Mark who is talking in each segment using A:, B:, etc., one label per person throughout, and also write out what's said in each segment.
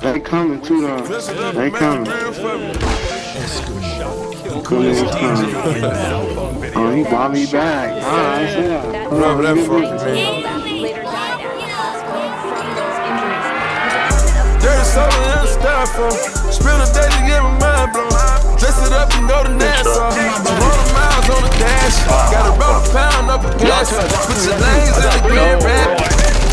A: They coming too though. They coming. Cool niggas coming. Oh, he brought me back. Ah, I see that.
B: Whatever that fucking There's something else start from. Spend a day to get my mind blown. Dress it up and go to Nassau. 200 miles on the dash. Gotta roll a pound up a gas. Put your lanes in the green rap.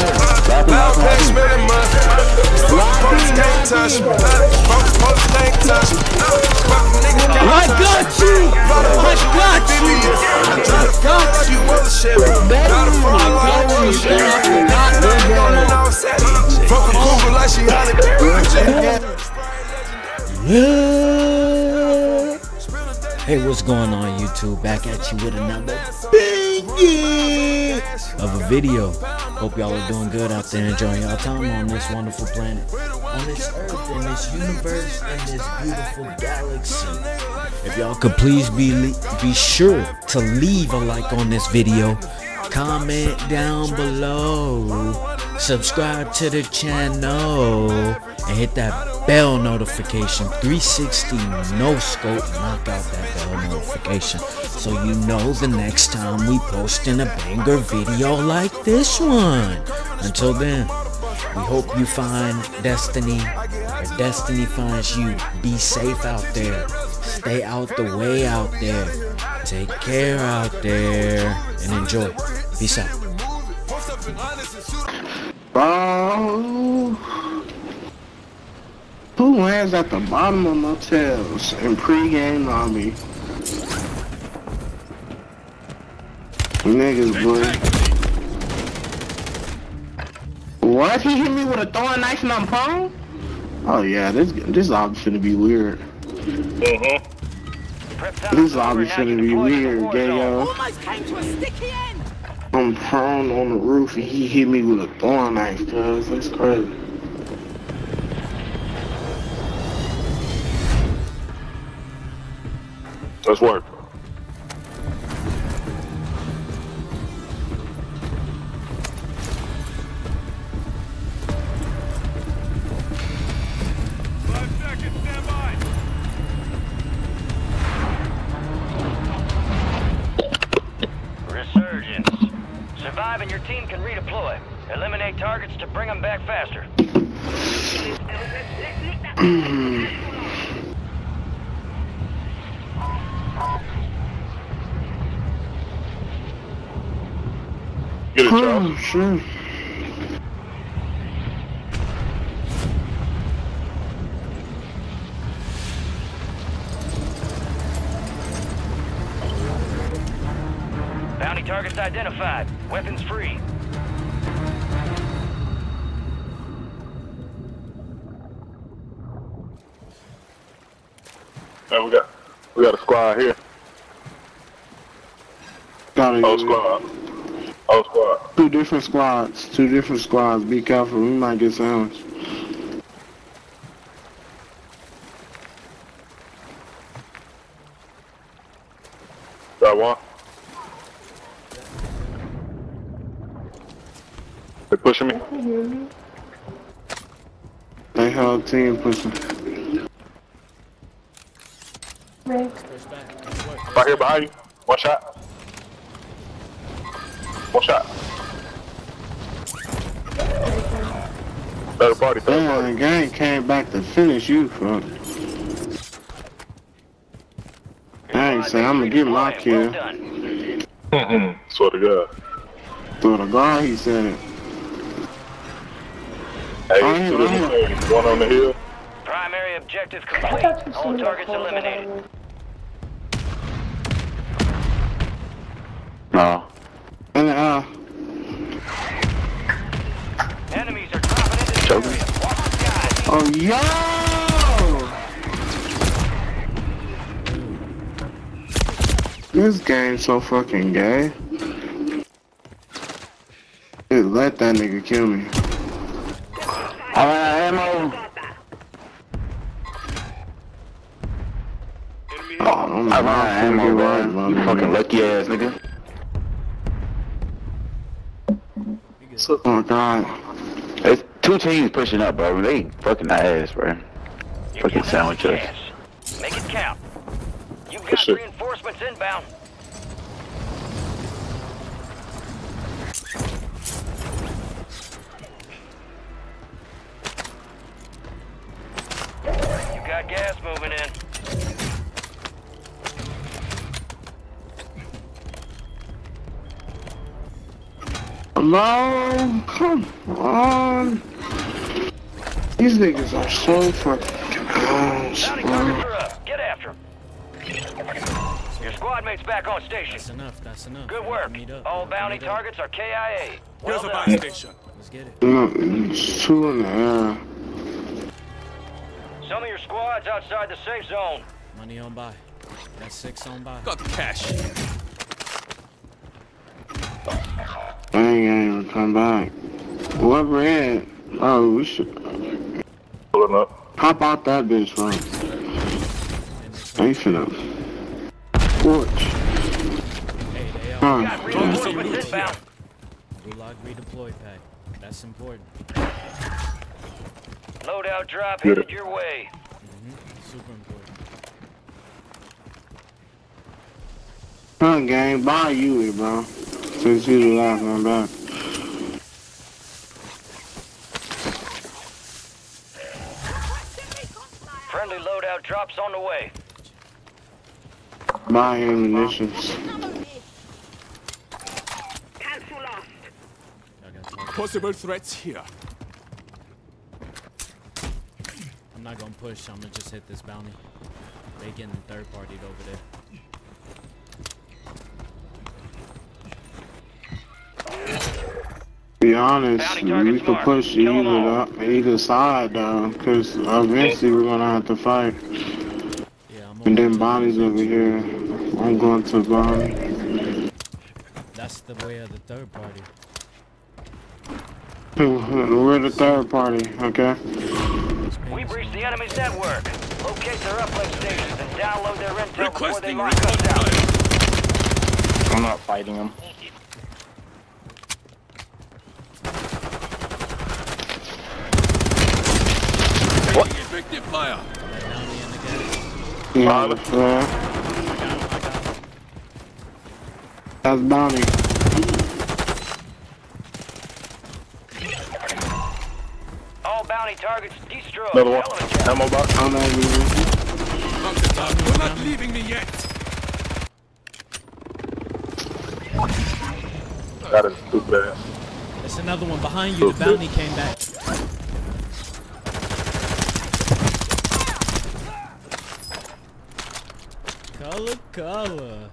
B: way flush. Loud pack smelling mud. Folks can't touch me. Folks, folks can't touch me. Fucking niggas can't
C: I got you! I got you!
B: I try to fuck like you bullshit. Try to fuck like you bullshit. Not nothing going on outside. Fuck a cougar like she Holly
C: Yeah. Hey, what's going on, YouTube? Back at you with another big of a video. Hope y'all are doing good out there, enjoying y'all time on this wonderful planet, on this earth, in this universe, in this beautiful galaxy. If y'all could please be be sure to leave a like on this video, comment down below, subscribe to the channel, and hit that bell notification. 360 no scope. Knock out that bell notification. So you know the next time we post in a banger video like this one. Until then we hope you find destiny. Or destiny finds you be safe out there. Stay out the way out there take care out there and enjoy peace out
A: Bro. Who lands at the bottom of motels in pregame lobby? Niggas, boy. What? He hit me with a throwing knife and I'm prone? Oh yeah, this this gonna be weird. Uh-huh. This lobby finna be weird, gayo. I'm prone on the roof and he hit me with a throwing knife, cuz. That's crazy.
D: Let's work.
E: Eliminate targets to bring them back faster.
D: Get it,
A: Oh,
D: Charles.
A: shit.
E: Bounty targets identified. Weapons free.
D: We got we got a squad here.
A: Gotta
D: Oh squad. Oh squad.
A: Two different squads. Two different squads. Be careful. We might get sandwiched.
D: Got one. They pushing me.
A: They held team pushing.
D: Right here behind you. One shot. One shot. Third party, third
A: Damn,
D: party.
A: the gang came back to finish you, fuck. I ain't say I'm gonna get my
E: Well
A: kill.
E: done.
D: Mm-mm. Swear to God.
A: Swear To the guard, he said it.
D: Hey,
A: Oh, yeah,
D: two different things. One on the hill.
E: Primary objective complete. All targets eliminated.
A: No. And uh,
E: Enemies are dropping into
F: Choking.
A: Oh, yo! This game's so fucking gay. Dude, let that nigga kill me.
F: I ran out of ammo.
A: Oh, I'm
F: I
A: not
F: ran out of ammo, bro. You fucking lucky ass nigga.
A: Oh, God.
F: There's two teams pushing up, bro. They fucking ass, bro.
E: You're
F: Fucking
E: giving
F: sandwich
E: us a
F: us.
E: chance. Make it count. You've got
D: Yes, sir.
E: reinforcements inbound. You got gas moving in.
A: Hello? Come on. These niggas are so fucking ass,
E: Bounty
A: bro.
E: targets are up. Get after 'em. Your squad mate's back on station.
C: That's enough. That's enough.
E: Good work.
C: meet up.
E: All bounty targets are KIA. Well
B: Here's a
E: done.
B: buy station.
C: Let's get it.
A: No, it's two in the air.
E: Some of your squads outside the safe zone.
C: Money on buy. That's six on buy.
B: Got the cash.
A: I ain't gonna come back. Whoever in, oh, we should
D: Pulling up.
A: pop out that bitch, bro. They finna. Watch.
C: Hey, they are.
A: Huh.
E: Got reinforcements inbound.
C: Gulag redeploy pack. That's important.
E: Loadout drop headed your way. Mm -hmm.
C: Super important.
A: Huh, gang, buy you it, bro. Since you the last one back.
E: Friendly loadout drops on the way.
A: Buy ammunitions.
G: Cancel lost.
B: Possible threats here.
C: I'm not gonna push. I'm gonna just hit this bounty. They getting third partied over there.
A: Honest, we
E: targets
A: could push either
E: all.
A: up, either side down, cause eventually we're gonna have to fight.
C: Yeah,
A: And then Bonnie's over here. I'm going to Bonnie.
C: That's the way of the third party.
A: We're the third party, okay?
E: We breached the enemy's network. Locate their uplink stations and download their intel before they
B: Requesting
E: lock us
B: recon
E: out.
F: I'm not fighting them.
B: Effective fire.
C: Bounty in the gas.
A: Yeah, that's fair. That's Bonnie.
E: All bounty targets destroyed.
D: Another one.
E: Hell of a job.
D: Ammo box.
A: I'm not even.
B: Knock the target. You're not leaving me yet.
D: That is stupid ass.
C: There's another one behind you. The bounty came back. Color, color.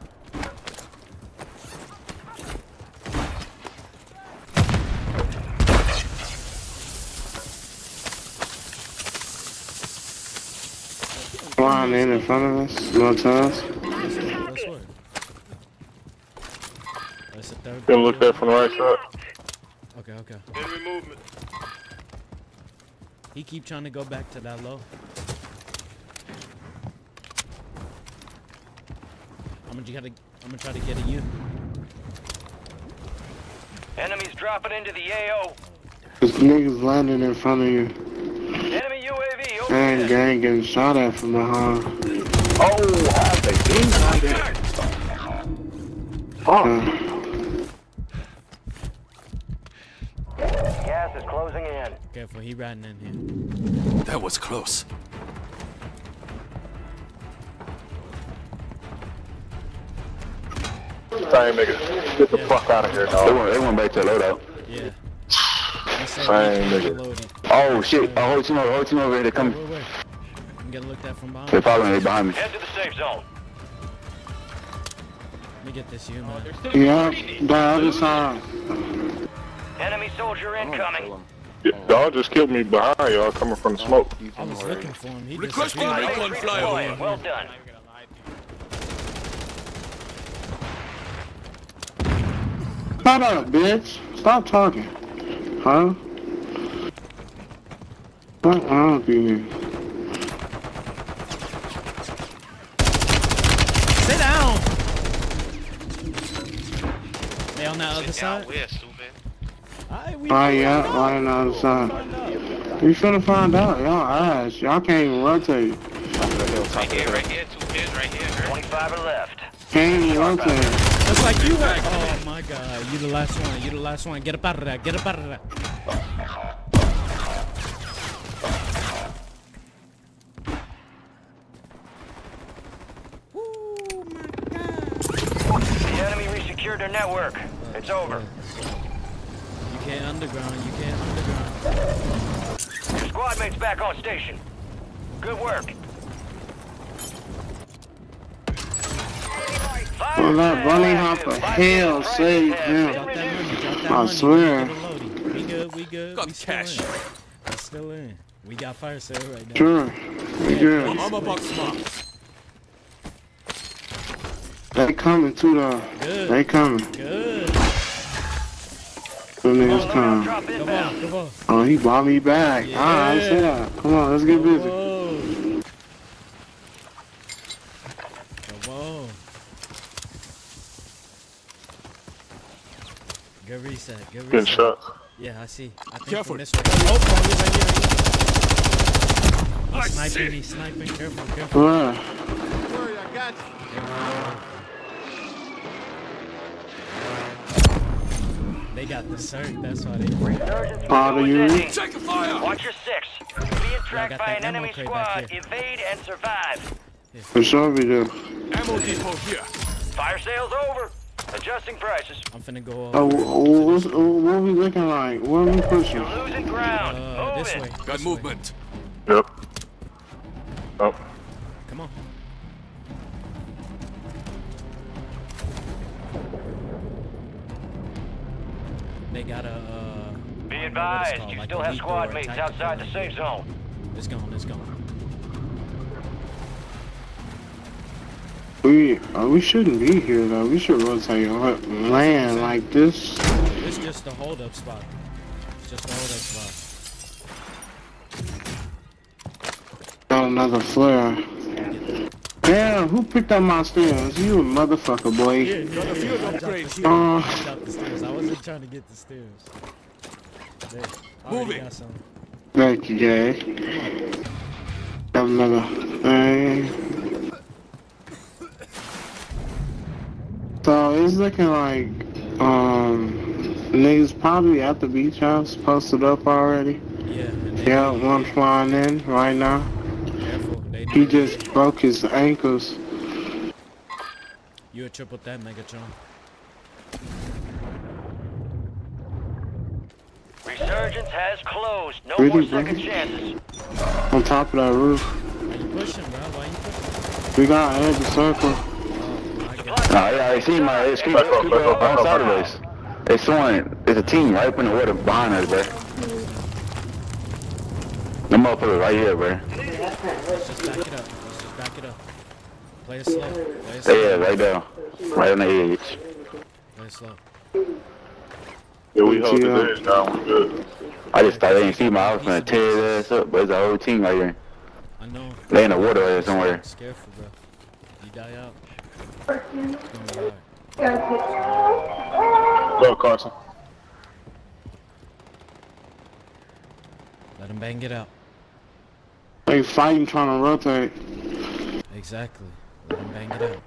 A: Flying in in front of us, no times.
C: Let's work. Let's work. That's a third
D: Gonna look
C: party.
D: there from the right side.
C: Okay, okay. He keep trying to go back to that low. I'm gonna try to. I'm gonna try to get at you.
E: Enemies dropping into the AO.
A: This niggas landing in front of you.
E: Enemy UAV
A: And
E: overhead.
A: gang getting shot at from behind.
F: Oh, I how they do
A: Uh,
E: Gas is closing in.
C: Careful, he riding in here.
B: That was close.
D: Same nigga. Get the fuck out of here,
F: They went, they went back to the loadout.
C: Yeah. They
D: Same nigga.
C: can load it.
F: Oh shit, a whole team over, whole team over here. They
C: Wait,
F: come.
C: wait, wait. I'm getting looked at from behind.
F: They're following. They behind me.
E: Head to the safe zone.
C: Let me get this you, man.
A: Oh, yeah, the other side.
E: Enemy soldier incoming.
D: Y'all just killed me behind y'all coming from the smoke.
C: I was looking for him. He
B: Requesting
C: disappeared.
B: recon flyover.
E: Well done.
A: Shut up, bitch. Stop talking. Huh? Fuck wrong with you?
C: Sit down. They on that other side.
G: Where, stupid?
C: Alright, we
A: Right, yeah, right on the other side. You should have found out. Y'all ass. Y'all can't even rotate.
G: Right here, right here, two pins right here. girl.
E: 25 are left.
A: Can't even rotate.
C: Looks like you had. Oh my god, you the last one. You the last one. Get up out of that. Get up out of that. Ooh, my god.
E: The enemy resecured their network. It's uh, over.
C: You can't underground. You can't underground.
E: Your squad mates back on station. Good work.
A: Well, that bunny hopper hell saved him.
C: Drop that money. Drop that
A: I swear.
C: A. We good. We good.
B: Got
C: we
B: cash.
C: in. We still in. We got fire sale right now.
A: Sure. We good.
B: Armor box marked.
A: They coming too though.
C: Good.
A: They coming.
C: Good.
A: Them niggas coming.
C: Come on. Come on.
A: Oh, he bought me back.
C: Yeah.
A: Alright, say that. Come on, let's get busy.
C: Whoa. Come on. Good reset. Good
D: Getting
C: reset.
D: shot.
C: Yeah, I see. I think
B: Careful.
C: from this way. Oh, oh, he's right here. Right here. He's sniping. He's sniping. Careful. Careful. Hmm.
A: Bruh.
C: They got the cert. That's why they.
E: Resurgence
A: Part of you.
E: is ending.
B: Check fire.
E: Watch your six. Being tracked
C: got
E: by an enemy squad. Evade and survive.
A: For sure we do.
B: Ammo depot here.
E: Fire sale's over. Adjusting prices.
C: I'm finna go.
A: Oh,
C: Over.
A: oh, what's, what we looking like? What are we pushing?
E: You're losing ground.
C: Uh,
E: Move
C: this
E: it.
C: way.
B: Got
C: this way.
B: movement.
D: Yep. Oh,
C: Come on. They got a. Uh,
E: Be
C: I don't know what it's
E: advised, you
C: like
E: still have squad mates outside the safe zone.
C: It's gone. It's gone.
A: We uh, we shouldn't be here though. We should rotate or land like this.
C: It's just a hold up spot. It's just a hold up spot.
A: Got another flare. Damn, who picked up my stairs? You a motherfucker, boy.
B: Got a field upgrade here.
A: Uh,
C: I dropped the stairs. I wasn't trying to get the stairs. There. I already
B: Moving.
C: got some.
A: thank you, Jay. Got another thing. So it's looking like um niggas probably at the beach house posted up already.
C: Yeah. And they,
A: Yeah, one flying in right now.
C: Careful.
A: He just broke his ankles.
C: You a triple that Megatron.
E: Resurgence has closed. No
A: Really,
E: more
A: bro?
E: second chances.
A: On top of that roof.
C: Why you pushing, bro? Why you pushing?
A: We got edge of circle.
C: Oh, my God.
F: Yeah, I see my it's creep,
D: Back up, up,
F: on
D: up,
F: side of us. They showing it's a team right up in the water behind us, bro. The motherfucker right here, bro.
C: Let's just back it up. Let's just back it up. Play it slow. Play it slow.
F: Yeah, right there. Right on the edge.
C: Play it slow.
D: yeah, we held
A: Yeah.
D: the edge down. We good.
F: I just thought they didn't see my I was gonna tear his ass up, but it's a whole team right here.
C: I know.
F: They in the water right here somewhere.
C: It's careful, bro. You die out. It's gonna be hard.
D: Go, Carson.
C: Let him bang it out.
A: They fighting trying to rotate.
C: Exactly. Let him bang it out.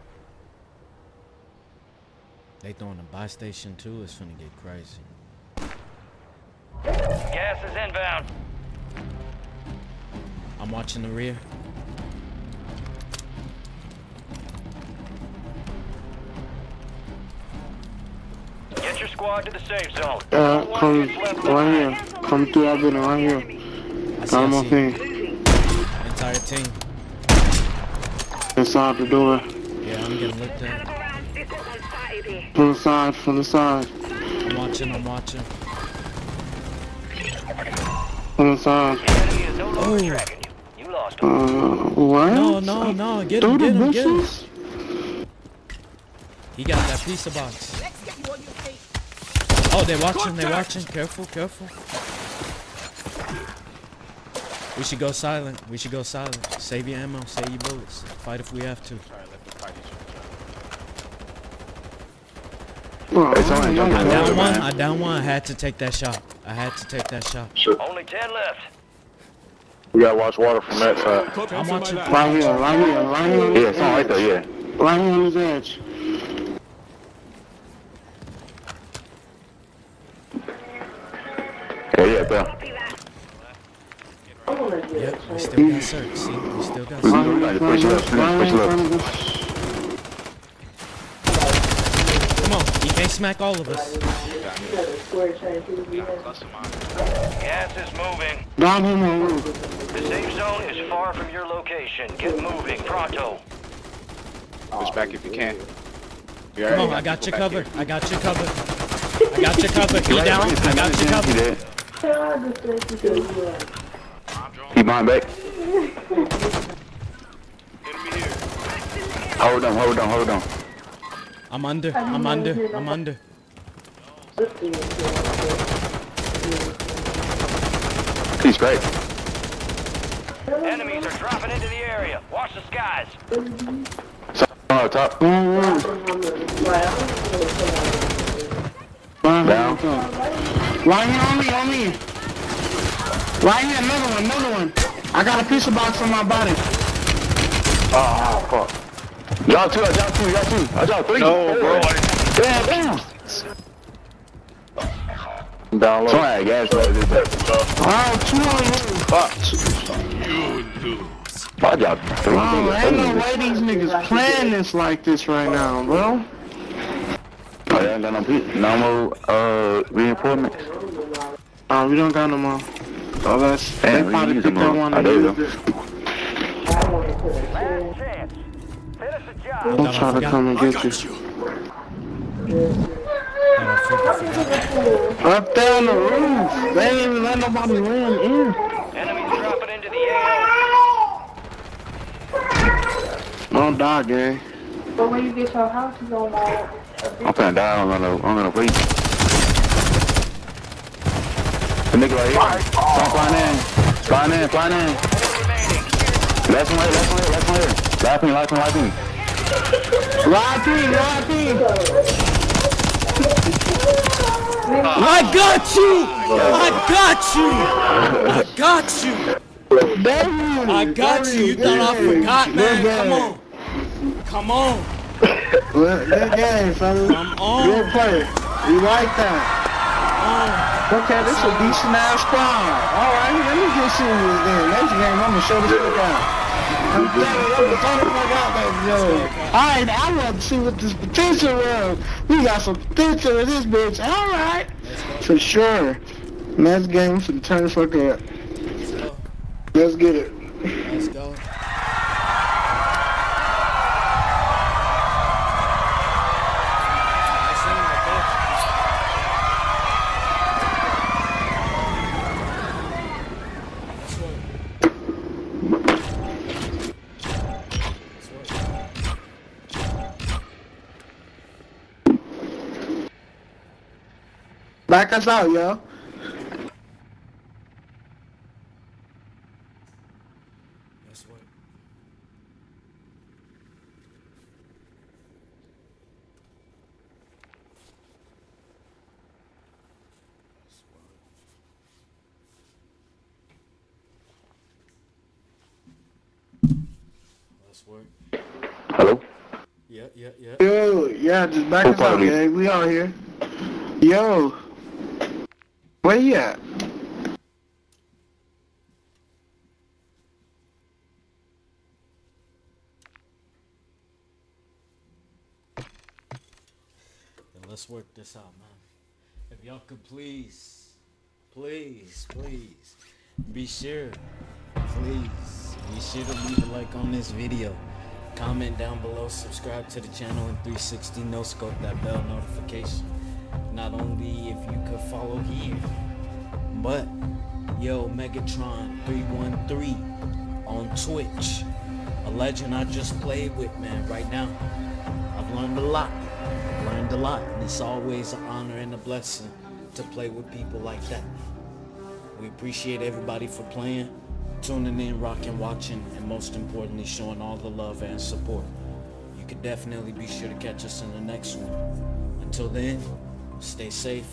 C: They throwing a buy station too. It's finna get crazy.
E: Gas is inbound.
C: I'm watching the rear.
E: Squad to the safe zone.
A: Uh, come right here. Come through that building right here.
C: I see,
A: Come
C: I
A: up
C: see.
A: in.
C: Entire team.
A: Inside the door.
C: Yeah, I'm getting looked at.
A: From the side, from the side.
C: I'm watching, I'm watching.
A: On the side.
E: The enemy is no
C: Oh.
E: tracking you. You lost him.
A: Uh, what?
C: No, no, no. Get him, get him, get him. He got that pizza box. Oh, they're watching, they're watching. Careful, careful. We should go silent. We should go silent. Save your ammo, save your bullets. Fight if we have to.
A: Oh,
F: It's only
A: yeah,
F: jumping
C: I
A: yeah.
C: down one,
F: man.
C: I down one. I had to take that shot. I had to take that shot.
E: Only ten left.
D: We gotta watch water from that side.
C: I'm watching.
A: Right here, right here, right here.
F: Yeah, it's on right there, yeah.
A: Right here on this edge.
C: Search. See, we still got
F: We
C: search.
F: push it up, push it up.
C: Come on, he can't smack all of us.
E: Gas is moving.
A: Down him on.
E: The safe zone is far from your location. Get moving, pronto.
G: Push back if you can. You
C: Come on, I got you covered. I got you covered. I got you covered. He down. I got you
F: He
C: covered.
F: dead. Keep mine back. Hold on, hold on, hold on.
C: I'm under. I'm under. I'm under.
F: He's great.
E: Enemies are dropping into the area. Watch the skies.
F: So, on top.
A: One
F: Down.
A: here, right here on me, on me. Right here, another one, another one. I got a pizza box on my body.
F: Oh, fuck. Y'all two, y'all two, y'all two. Y'all three.
D: No, bro.
F: Damn, damn.
D: Down low.
F: Somebody gas right there.
A: Oh, two on you.
F: Why y'all three
A: Oh, ain't no way these niggas playing this like this right now, bro.
F: Oh, y'all ain't got no, pe- no more uh, reinforcements?
A: Oh, we don't got no more. Oh, that's, they
F: Damn, we
A: probably
F: use
A: picked
F: them
A: that
F: all.
A: one and used it.
E: Last chance. Finish the job.
A: They'll try to come and get you.
C: I forgot, forgot.
A: Up there on the roof. They ain't even let nobody land in.
E: Enemies dropping into the AO.
A: Don't die, gang.
H: But when you get your house, you gonna want
F: I'm finna die. I'm gonna, I'm gonna wait. The nigga right here. Come flying in. Flying in, flying in. Last one here, last one here, last one here. Last one, last one, last one.
A: Ride P, ride P.
C: I got you! I got you! I got you!
A: Damn.
C: I got you! You thought I forgot, man? Come on! Come on!
A: Good, good game, fellas.
C: Come on!
A: Good play. We like that.
C: Oh,
A: Okay, this is a decent ass squad. Alright, let me get serious then. Next game, I'm gonna show this fuck out. I'm telling you, I'm gonna show the fuck out, baby. Yo. Alright, I want to see what this potential is. We got some potential in this bitch. Alright. For sure. Next game, should turn the fuck up.
C: Let's
A: get it. Back us out, yo.
C: Let's work. Let's work.
F: Hello?
C: Yeah, yeah, yeah.
A: Yo, yeah, just back
F: Who
A: us out,
F: party?
A: gang. We out here. Yo. Where you at?
C: Let's work this out, man. If y'all could please, please, please, be sure, please, be sure to leave a like on this video. Comment down below, subscribe to the channel, and 360 no scope that bell notification. Not only if you could follow here, But, yo, Megatron 313 on Twitch. A legend I just played with, man, right now. I've learned a lot. Learned a lot. And it's always an honor and a blessing to play with people like that. We appreciate everybody for playing, tuning in, rocking, watching, and most importantly, showing all the love and support. You can definitely be sure to catch us in the next one. Until then, stay safe.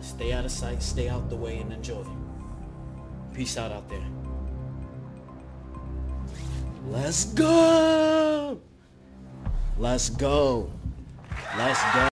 C: Stay out of sight, stay out the way, and enjoy. Peace out out there. Let's go! Let's go. Let's go.